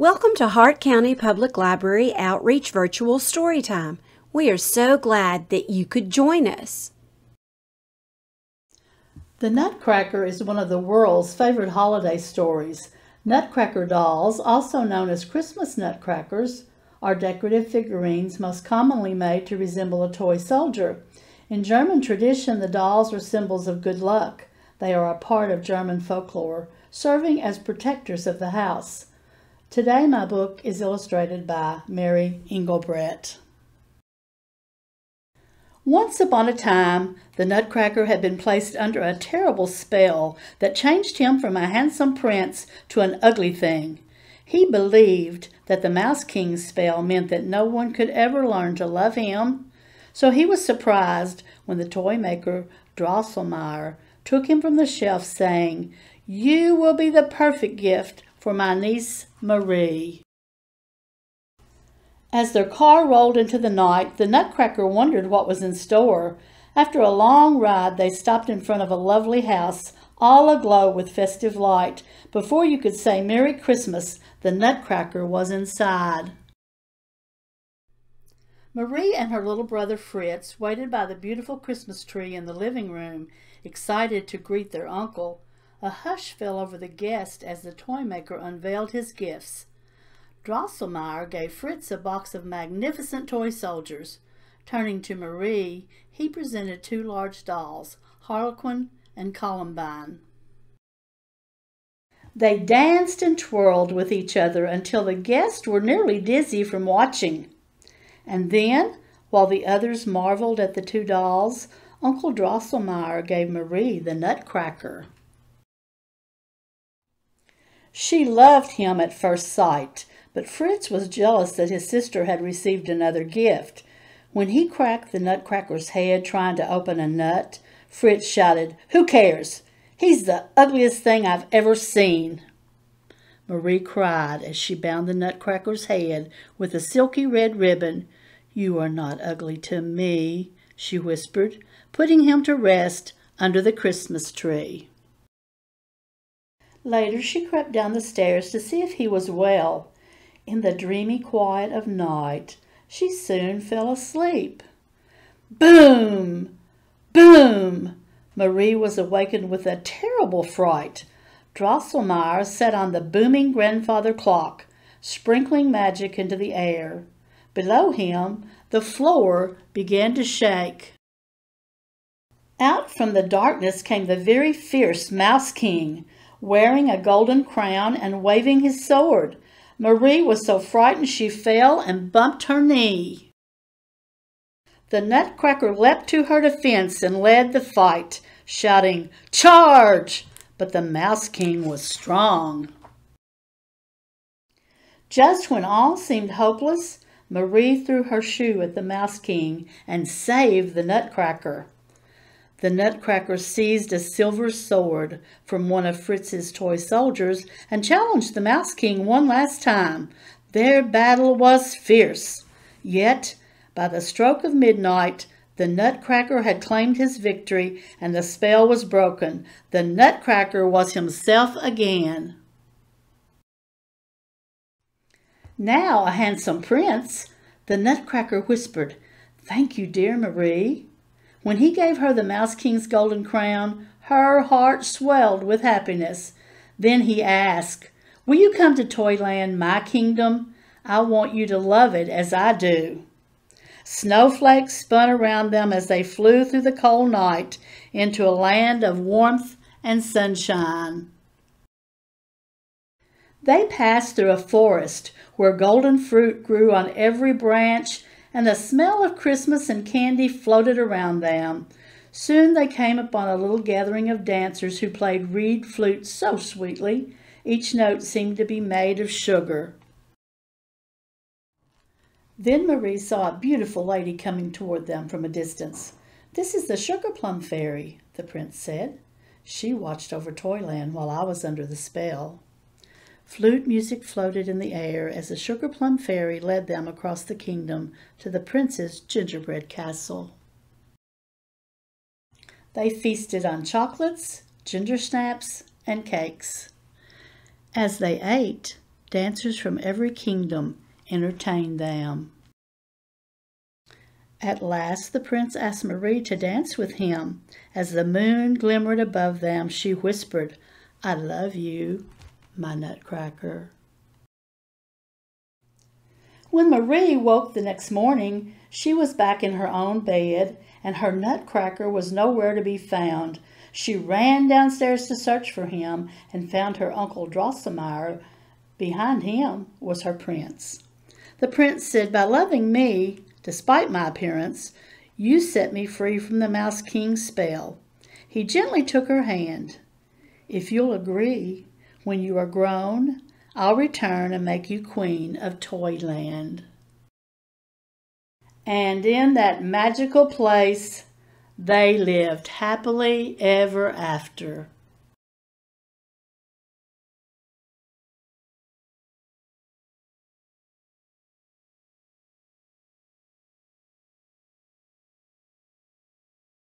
Welcome to Hart County Public Library Outreach Virtual Storytime. We are so glad that you could join us. The Nutcracker is one of the world's favorite holiday stories. Nutcracker dolls, also known as Christmas nutcrackers, are decorative figurines most commonly made to resemble a toy soldier. In German tradition, the dolls are symbols of good luck. They are a part of German folklore, serving as protectors of the house. Today my book is illustrated by Mary Engelbreit. Once upon a time, the Nutcracker had been placed under a terrible spell that changed him from a handsome prince to an ugly thing. He believed that the Mouse King's spell meant that no one could ever learn to love him, so he was surprised when the toy maker Drosselmeyer took him from the shelf, saying, You will be the perfect gift for my niece Marie. As their car rolled into the night, the Nutcracker wondered what was in store. After a long ride, they stopped in front of a lovely house, all aglow with festive light. Before you could say Merry Christmas, the Nutcracker was inside. Marie and her little brother Fritz waited by the beautiful Christmas tree in the living room, excited to greet their uncle. A hush fell over the guest as the toy maker unveiled his gifts. Drosselmeyer gave Fritz a box of magnificent toy soldiers. Turning to Marie, he presented two large dolls, Harlequin and Columbine. They danced and twirled with each other until the guests were nearly dizzy from watching. And then, while the others marveled at the two dolls, Uncle Drosselmeyer gave Marie the nutcracker. She loved him at first sight, but Fritz was jealous that his sister had received another gift. When he cracked the nutcracker's head trying to open a nut, Fritz shouted, Who cares? He's the ugliest thing I've ever seen. Marie cried as she bound the nutcracker's head with a silky red ribbon. You are not ugly to me, she whispered, putting him to rest under the Christmas tree. Later she crept down the stairs to see if he was well. In the dreamy quiet of night, she soon fell asleep. Boom! Boom! Marie was awakened with a terrible fright. Drosselmeyer sat on the booming grandfather clock, sprinkling magic into the air. Below him, the floor began to shake. Out from the darkness came the very fierce Mouse King, wearing a golden crown and waving his sword. Marie was so frightened she fell and bumped her knee. The Nutcracker leapt to her defense and led the fight, shouting, Charge! But the Mouse King was strong. Just when all seemed hopeless, Marie threw her shoe at the Mouse King and saved the Nutcracker. The Nutcracker seized a silver sword from one of Fritz's toy soldiers and challenged the Mouse King one last time. Their battle was fierce. Yet, by the stroke of midnight, the Nutcracker had claimed his victory and the spell was broken. The Nutcracker was himself again. Now a handsome prince, the Nutcracker whispered, Thank you, dear Marie. When he gave her the Mouse King's golden crown, her heart swelled with happiness. Then he asked, Will you come to Toyland, my kingdom? I want you to love it as I do. Snowflakes spun around them as they flew through the cold night into a land of warmth and sunshine. They passed through a forest where golden fruit grew on every branch and the smell of Christmas and candy floated around them. Soon they came upon a little gathering of dancers who played reed flutes so sweetly, each note seemed to be made of sugar. Then Marie saw a beautiful lady coming toward them from a distance. This is the Sugar Plum Fairy, the prince said. She watched over Toyland while I was under the spell. Flute music floated in the air as the Sugar Plum Fairy led them across the kingdom to the prince's gingerbread castle. They feasted on chocolates, ginger snaps, and cakes. As they ate, Dancers from every kingdom entertained them. At last the prince asked Marie to dance with him. As the moon glimmered above them, she whispered, I love you, my nutcracker. When Marie woke the next morning, she was back in her own bed, and her nutcracker was nowhere to be found. She ran downstairs to search for him and found her uncle Drosselmeyer. Behind him was her prince. The prince said, By loving me, Despite my appearance, you set me free from the Mouse King's spell. He gently took her hand. If you'll agree, when you are grown, I'll return and make you queen of Toyland. And in that magical place, they lived happily ever after.